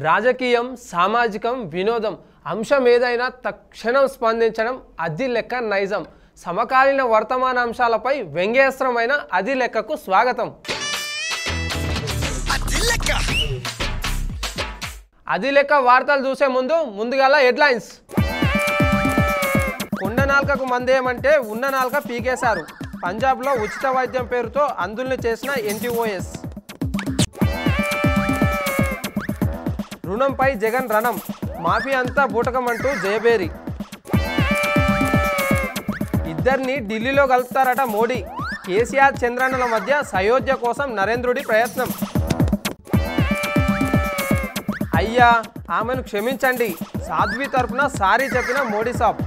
రాజకీయం సామాజికం వినోదం అంశం ఏదైనా తక్షణం స్పందించడం అది లెక్క నైజం. సమకాలీన వర్తమాన అంశాలపై వ్యంగ్యాస్త్రమైన అది లెక్కకు స్వాగతం. అది లెక్క. వార్తలు చూసే ముందు ముందుగాల హెడ్లైన్స్. కొండ నాల్కకు మందేయమంటే ఉన్న నాల్క పీకేశారు. పంజాబ్లో ఉచిత వైద్యం పేరుతో అందుల్ని చేసిన ఎన్టీఓఎస్. రుణంపై జగన్ రణం. మాఫీ అంతా బూటకమంటూ జయబేరి ఇద్దరిని ఢిల్లీలో కలుపుతారట మోడీ. కేసీఆర్ చంద్రన్నల మధ్య సయోధ్య కోసం నరేంద్రుడి ప్రయత్నం. అయ్యా ఆమెను క్షమించండి. సాధ్వి తరఫున సారీ చెప్పిన మోడీ సాబ్.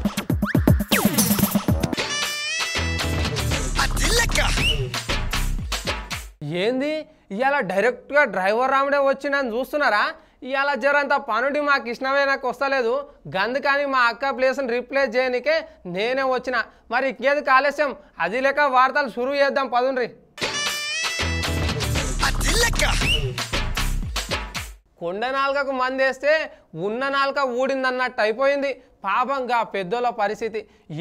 ఏంది? ఇవాళ డైరెక్ట్గా డ్రైవర్ రాముడే వచ్చి నన్ను చూస్తున్నారా? ఇవాళ జరంత పనుడి మాకు ఇష్టమే నాకు వస్తలేదు గందుకని మా అక్క ప్లేస్ని రీప్లేస్ చేయనికే నేనే వచ్చిన. మరి ఇంకేది ఆలస్యం అది లేక వార్తలు షురూ చేద్దాం పదుండ్రి. కొండ నాలుకకు మందేస్తే ఉన్న నాలుక ఊడిందన్నట్టు అయిపోయింది. పాపంగా పెద్దోళ్ళ పరిస్థితి.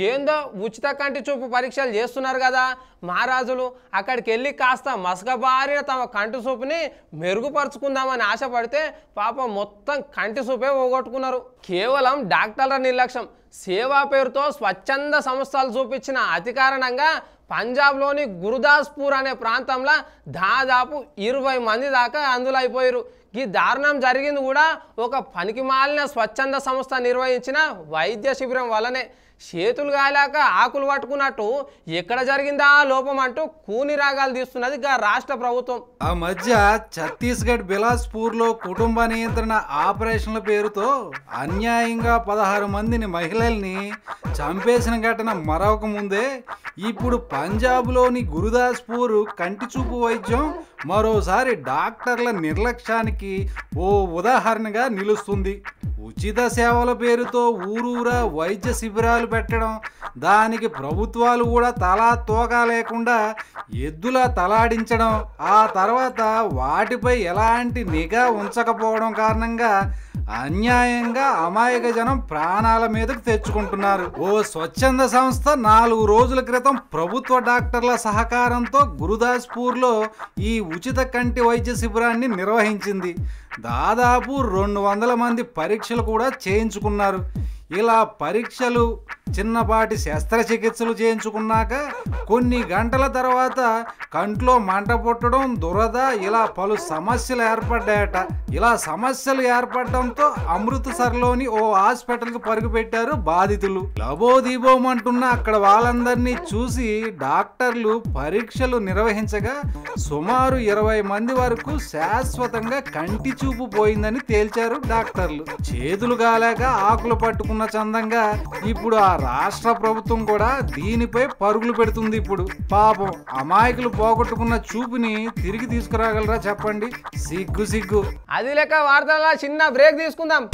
ఏందో ఉచిత కంటి చూపు పరీక్షలు చేస్తున్నారు కదా. మహారాజులు అక్కడికి వెళ్ళి కాస్త మసకబారిన తమ కంటి చూపుని మెరుగుపరుచుకుందామని ఆశపడితే పాపం మొత్తం కంటి చూపే పోగొట్టుకున్నారు. కేవలం డాక్టర్ల నిర్లక్ష్యం. సేవా పేరుతో స్వచ్ఛంద సంస్థలు చూపించిన అతి కారణంగా పంజాబ్లోని గురుదాస్పూర్ అనే ప్రాంతంలో దాదాపు ఇరవై మంది దాకా అందులో అయిపోయారు. ఈ దారుణం జరిగింది కూడా ఒక పనికి మాలిన స్వచ్ఛంద సంస్థ నిర్వహించిన వైద్య శిబిరం వల్లనే. చేతులు కాలాక ఆకులు పట్టుకున్నట్టు ఎక్కడ జరిగిందా లోపం అంటూ కూని రాగాలు తీస్తున్నది రాష్ట్ర ప్రభుత్వం. ఆ మధ్య ఛత్తీస్గఢ్ బిలాస్పూర్లో కుటుంబ నియంత్రణ ఆపరేషన్ల పేరుతో అన్యాయంగా పదహారు మందిని మహిళల్ని చంపేసిన ఘటన మరొక ముందే. ఇప్పుడు పంజాబ్లోని గురుదాస్పూర్ కంటి చూపు వైద్యం మరోసారి డాక్టర్ల నిర్లక్ష్యానికి ఓ ఉదాహరణగా నిలుస్తుంది. ఉచిత సేవల పేరుతో ఊరూరా వైద్య శిబిరాలు పెట్టడం దానికి ప్రభుత్వాలు కూడా తలా తోక లేకుండా ఎద్దులా తలాడించడం ఆ తర్వాత వాటిపై ఎలాంటి నిఘా ఉంచకపోవడం కారణంగా అన్యాయంగా అమాయక జనం ప్రాణాల మీదకు తెచ్చుకుంటున్నారు. ఓ స్వచ్ఛంద సంస్థ నాలుగు రోజుల క్రితం ప్రభుత్వ డాక్టర్ల సహకారంతో గురుదాస్పూర్లో ఈ ఉచిత కంటి వైద్య శిబిరాన్ని నిర్వహించింది. దాదాపు రెండు వందల మంది పరీక్షలు కూడా చేయించుకున్నారు. ఇలా పరీక్షలు చిన్నపాటి శస్త్రచికిత్సలు చేయించుకున్నాక కొన్ని గంటల తర్వాత కంట్లో మంట పుట్టడం దురద ఇలా పలు సమస్యలు ఏర్పడ్డాయట. ఇలా సమస్యలు ఏర్పడడంతో అమృత్సర్లోని ఓ హాస్పిటల్కి పరుగుపెట్టారు బాధితులు బాధితులు. లబోదీబోమంటున్న అక్కడ వాళ్ళందరినీ చూసి డాక్టర్లు పరీక్షలు నిర్వహించగా సుమారు ఇరవై మంది వరకు శాశ్వతంగా కంటి చూపు పోయిందని తేల్చారు డాక్టర్లు. చేతులు కాలేక ఆకులు పట్టుకున్న చందంగా ఇప్పుడు ఆ రాష్ట్ర ప్రభుత్వం కూడా దీనిపై పరుగులు పెడుతుంది ఇప్పుడు. పాపం అమాయకులు పోగొట్టుకున్న చూపుని తిరిగి తీసుకురాగలరా చెప్పండి? సిగ్గు సిగ్గు. అది లెక్క వార్తల చిన్న బ్రేక్ తీసుకుందాం.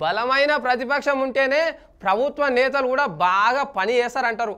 బలమైన ప్రతిపక్షం ఉంటేనే ప్రభుత్వ నేతలు కూడా బాగా పని చేస్తారంటారు.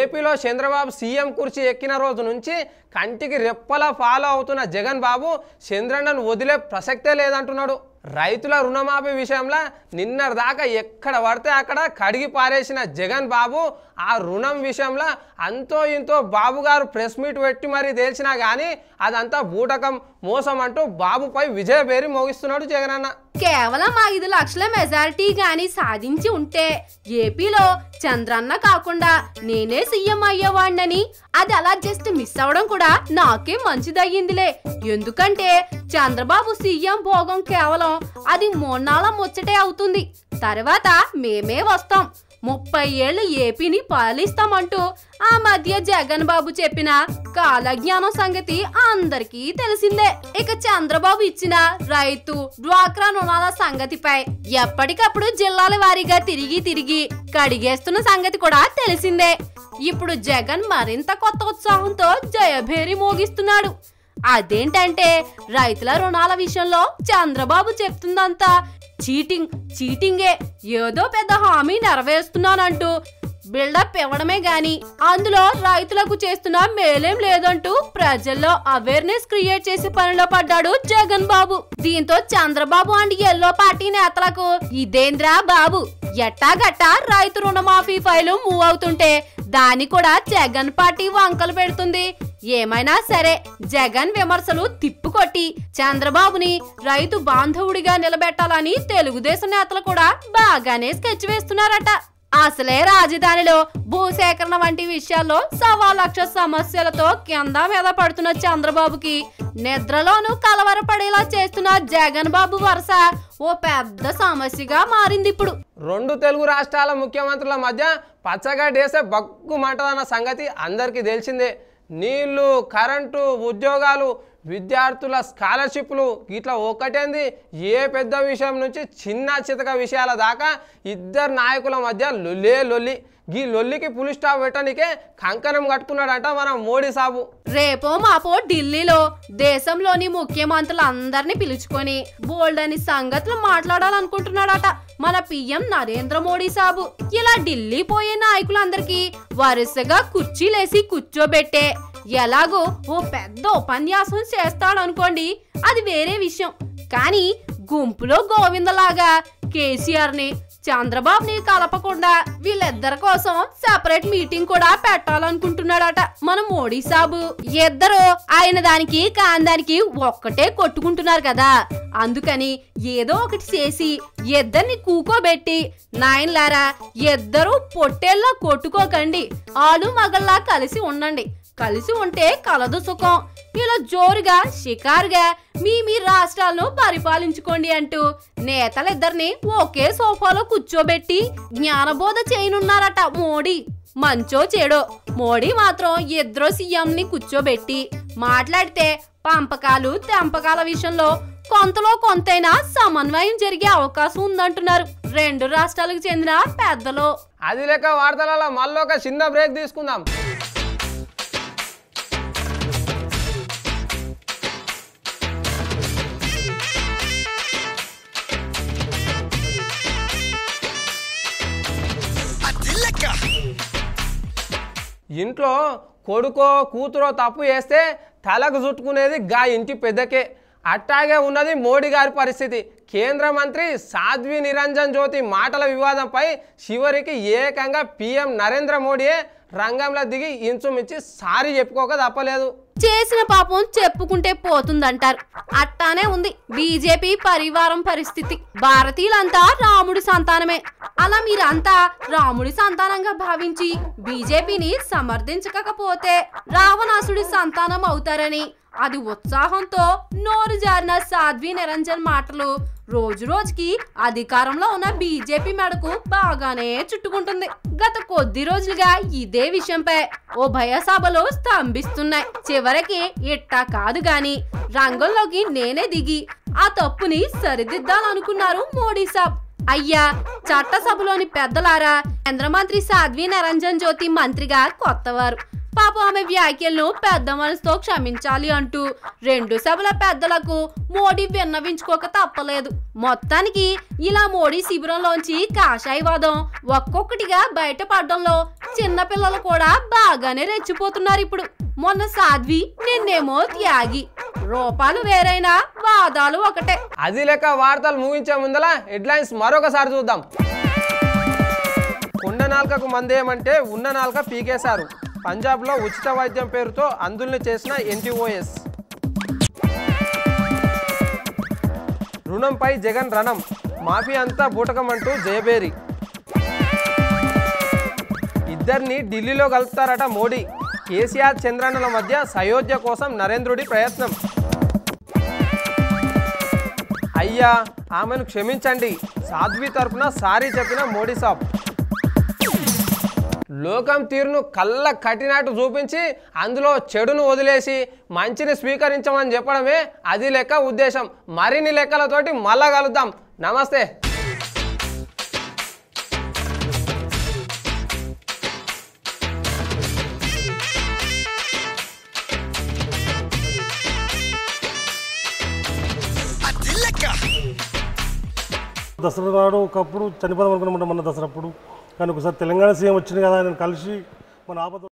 ఏపీలో చంద్రబాబు సీఎం కుర్చీ ఎక్కిన రోజు నుంచి కంటికి రెప్పలా ఫాలో అవుతున్న జగన్ బాబు చంద్రన్నను వదిలే ప్రసక్తే లేదంటున్నాడు. రైతుల రుణమాఫీ విషయంలో నిన్న దాకా ఎక్కడ పడితే అక్కడ కడిగి పారేసిన జగన్ బాబు ఆ రుణం విషయంలో అంతో ఇంతో బాబుగారు ప్రెస్ మీట్ పెట్టి మరీ తేల్చినా కానీ అదంతా బూటకం మోసం అంటూ బాబుపై పేరు మోగిస్తున్నాడు జగనన్న. కేవలం ఐదు లక్షల మెజారిటీ గాని సాధించి ఉంటే ఏపీలో చంద్రన్న కాకుండా నేనే సీఎం అయ్యేవాడినని అది అలా జస్ట్ మిస్ అవడం కూడా నాకే మంచిదయ్యిందిలే. ఎందుకంటే చంద్రబాబు సీఎం భోగం కేవలం అది మొన్నాళ్ళ ముచ్చటే అవుతుంది. తర్వాత మేమే వస్తాం. ముప్పై ఏళ్ళు ఏపీని పాలిస్తామంటూ ఆ మధ్య జగన్ బాబు చెప్పిన కాలజ్ఞానం సంగతి అందరికీ తెలిసిందే. ఇక చంద్రబాబు ఇచ్చిన రైతు డ్వాక్రా రుణాల సంగతిపై ఎప్పటికప్పుడు జిల్లాల వారీగా తిరిగి తిరిగి కడిగేస్తున్న సంగతి కూడా తెలిసిందే. ఇప్పుడు జగన్ మరింత కొత్త ఉత్సాహంతో జయభేరి మోగిస్తున్నాడు. అదేంటంటే రైతుల రుణాల విషయంలో చంద్రబాబు చెప్తుందంతా చీటింగ్ చీటింగే. ఏదో పెద్ద హామీ నెరవేరుస్తున్నానంటూ బిల్డప్ ఇవ్వడమే గాని అందులో రైతులకు చేస్తున్న మేలేం లేదంటూ ప్రజల్లో అవేర్నెస్ క్రియేట్ చేసే పనిలో పడ్డాడు జగన్ బాబు. దీంతో చంద్రబాబు అండ్ ఎల్లో పార్టీ నేతలకు ఇదేంద్రా బాబు ఎట్టాగట్టా రైతు రుణమాఫీ ఫైలు మూవ్ అవుతుంటే దాని కూడా జగన్ పార్టీ వంకలు పెడుతుంది. ఏమైనా సరే జగన్ విమర్శలు తిప్పుకొట్టి చంద్రబాబుని రైతు బాంధవుడిగా నిలబెట్టాలని తెలుగుదేశం నేతలు కూడా బాగానే స్కెచ్ వేస్తున్నారట. అసలే రాజధానిలో భూసేకరణ వంటి విషయాల్లో సవా లక్ష సమస్యలతో కింద మీద పడుతున్న చంద్రబాబుకి నిద్రలోనూ కలవరపడేలా చేస్తున్న జగన్ బాబు వరుస ఓ పెద్ద సమస్యగా మారింది ఇప్పుడు. రెండు తెలుగు రాష్ట్రాల ముఖ్యమంత్రుల మధ్య పచ్చగడ్డేసే బగ్గు మంటదన్న సంగతి అందరికీ తెలిసిందే. నీళ్ళు కరెంటు ఉద్యోగాలు విద్యార్థుల స్కాలర్షిప్లు. ఇట్లా ఒకటేంది? ఏ పెద్ద విషయం నుంచి చిన్న చితక విషయాల దాకా ఇద్దరు నాయకుల మధ్య లొల్లే లొల్లి. గీ లొల్లికి పులి స్టాప్ పెట్టనికే కంకణం కట్టుకున్నాడంట మన మోడీ సాబు. రేపో మాపో ఢిల్లీలో దేశంలోని ముఖ్యమంత్రులందరినీ పిలుచుకొని బోల్డ్ అని సంగతులు మాట్లాడాలనుకుంటున్నాడట మన పిఎం నరేంద్ర మోడీ సాబు. ఇలా ఢిల్లీ పోయే నాయకులందరికీ వరుసగా కుర్చీలేసి కూర్చోబెట్టే ఎలాగో ఓ పెద్ద ఉపన్యాసం చేస్తాడనుకోండి అది వేరే విషయం. కానీ గుంపులో గోవిందలాగా కేసీఆర్ని చంద్రబాబుని కలపకుండా వీళ్ళిద్దరి కోసం సెపరేట్ మీటింగ్ కూడా పెట్టాలనుకుంటున్నాడట మన మోడీ సాబు. ఇద్దరు ఆయన దానికి కాందానికి ఒక్కటే కొట్టుకుంటున్నారు కదా. అందుకని ఏదో ఒకటి చేసి ఇద్దరిని కూకోబెట్టి నాయనలారా ఇద్దరు పొట్టేల్లా కొట్టుకోకండి. ఆలు మగల్లా కలిసి ఉండండి. కలిసి ఉంటే కలదు సుఖం. ఇలా జోరుగా షికారుగా మీ మీ రాష్ట్రాలను పరిపాలించుకోండి అంటూ నేతలిద్దరిని ఒకే సోఫాలో కూర్చోబెట్టి జ్ఞానబోధ చేయనున్నారట మోడీ. మంచో చెడో. మోడీ మాత్రం ఇద్దరు సీఎంని కూర్చోబెట్టి మాట్లాడితే పంపకాలు తెంపకాల విషయంలో కొంతలో కొంతైనా సమన్వయం జరిగే అవకాశం ఉందంటున్నారు రెండు రాష్ట్రాలకు చెందిన పెద్దలు. అది లేక వార్తలలో మళ్ళీ ఒక చిన్న బ్రేక్ తీసుకుందాం. ఇంట్లో కొడుకో కూతురో తప్పు చేస్తే తలకు చుట్టుకునేది గా ఇంటి పెద్దకే. అట్టాగే ఉన్నది మోడీ గారి పరిస్థితి. కేంద్ర మంత్రి సాధ్వి నిరంజన్ జ్యోతి మాటల వివాదంపై చివరికి ఏకంగా పీఎం నరేంద్ర మోడీయే రంగంలో దిగి ఇంచుమించి సారీ చెప్పుకోక తప్పలేదు. చేసిన పాపం చెప్పుకుంటే పోతుందంటారు. అట్టానే ఉంది బీజేపీ పరివారం పరిస్థితి. భారతీయులంతా రాముడి సంతానమే. అలా మీరంతా రాముడి సంతానంగా భావించి బీజేపీని సమర్థించకపోతే రావణాసుడి సంతానం అవుతారని అది ఉత్సాహంతో నోరు జారిన సాధ్వి నిరంజన్ మాటలు రోజు రోజుకి అధికారంలో ఉన్న బీజేపీ మెడకు బాగానే చుట్టుకుంటుంది. గత కొద్ది రోజులుగా ఇదే విషయంపై ఉభయ సభలు స్తంభిస్తున్నాయి. చివరికి ఇట్టా కాదు గాని రంగంలోకి నేనే దిగి ఆ తప్పుని సరిదిద్దాలనుకున్నారు మోడీ సాబ్. అయ్యా చట్టసభలోని పెద్దలారా కేంద్ర మంత్రి సాధ్వి నిరంజన్ జ్యోతి మంత్రిగా కొత్తవారు. పాపం ఆమె వ్యాఖ్యలను పెద్ద మనసుతో క్షమించాలి అంటూ రెండు సభల పెద్దలకు మోడీ విన్నవించుకోక తప్పలేదు. మొత్తానికి ఇలా మోడీ శిబిరంలోంచి కాషాయవాదం ఒక్కొక్కటిగా బయటపడడంలో చిన్నపిల్లలు కూడా బాగానే రెచ్చిపోతున్నారు ఇప్పుడు. మొన్న సాధ్వి నిన్నేమో త్యాగి. రూపాలు వేరైనా వాదాలు ఒకటే. అది లెక్క వార్తలు ముగించే ముందల హెడ్లైన్స్ మరొకసారి చూద్దాం. ఉన్న నాల్కకు మందేమంటే ఉన్న నాల్క పీకేశారు. పంజాబ్లో ఉచిత వైద్యం పేరుతో అందుల్ని చేసిన ఎన్టీఓఎస్. రుణంపై జగన్ రణం మాఫీ అంతా బూటకమంటూ జయబేరి ఇద్దరిని ఢిల్లీలో కలుపుతారట మోడీ కేసీఆర్ చంద్రన్నల మధ్య సయోధ్య కోసం నరేంద్రుడి ప్రయత్నం. అయ్యా ఆమెను క్షమించండి సాధ్వి తరపున సారీ చెప్పిన మోడీ సాబ్. లోకం తీరును కళ్ళ కట్టినట్టు చూపించి అందులో చెడును వదిలేసి మంచిని స్వీకరించమని చెప్పడమే అది లెక్క ఉద్దేశం. మరిన్ని లెక్కలతోటి మళ్ళా కలుద్దాం. నమస్తే. దసరా నాడు ఒకప్పుడు చనిపోదాం అనుకున్నాం మన దసరా అప్పుడు కానీ ఒకసారి తెలంగాణ సీఎం వచ్చింది కదా నేను కలిసి మన ఆపద